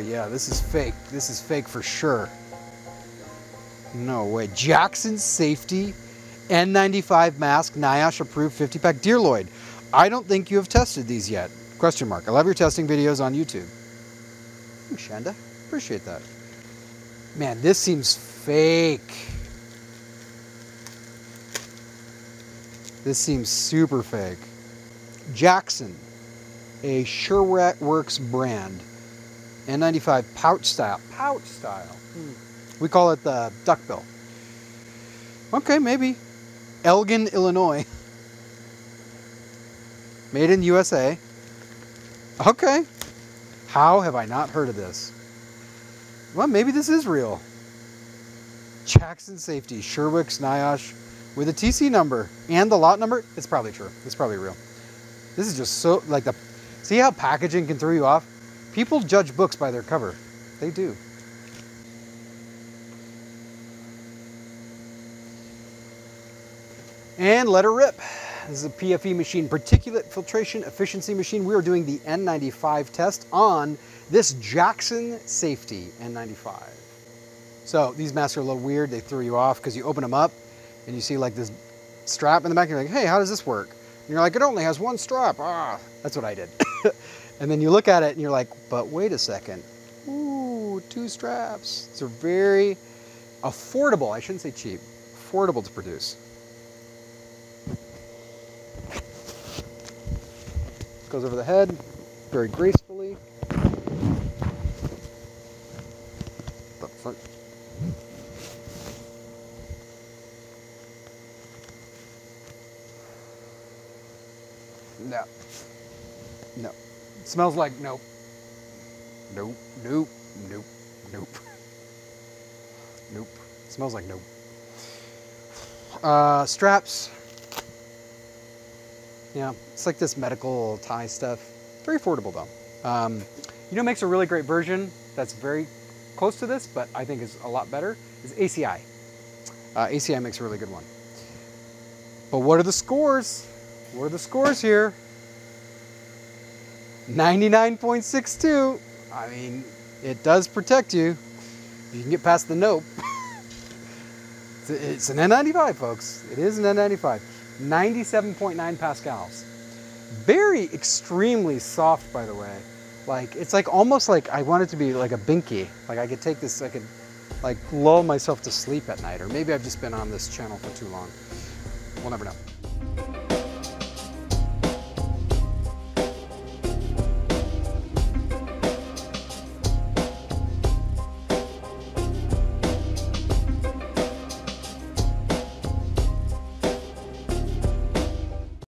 yeah, this is fake. This is fake for sure. No way. Jackson Safety N95 mask, NIOSH approved 50 pack. Dear Lloyd, I don't think you have tested these yet. Question mark. I love your testing videos on YouTube. Thanks, Shanda. Appreciate that. Man, this seems fake. This seems super fake. Jackson, a Surewerx brand, N95 pouch style. Pouch style. Hmm. We call it the duckbill. Okay, maybe. Elgin, Illinois. Made in USA. Okay. How have I not heard of this? Well, maybe this is real. Jackson Safety, Surewerx, NIOSH, with a TC number and the lot number. It's probably true. It's probably real. This is just so, like the, see how packaging can throw you off? People judge books by their cover. They do. And let her rip. This is a PFE machine, particulate filtration efficiency machine. We are doing the N95 test on this Jackson Safety N95. So these masks are a little weird. They throw you off because you open them up and you see like this strap in the back. And you're like, hey, how does this work? And you're like, it only has one strap. Ah, that's what I did. and then you look at it and you're like, but wait a second. Ooh, two straps. These are very affordable. I shouldn't say cheap. Affordable to produce. Goes over the head very gracefully. The front. No. No. It smells like nope. Nope, nope, nope, nope. Nope. It smells like nope. Uh, straps. Yeah, it's like this medical tie stuff. Very affordable though. Um, you know makes a really great version that's very close to this, but I think is a lot better, is ACI. Uh, ACI makes a really good one. But what are the scores? What are the scores here? 99.62. I mean, it does protect you. You can get past the nope. it's an N95, folks. It is an N95. 97.9 pascals. Very extremely soft, by the way. Like, it's like almost like I want it to be like a binky. Like I could take this, I could like lull myself to sleep at night. Or maybe I've just been on this channel for too long. We'll never know.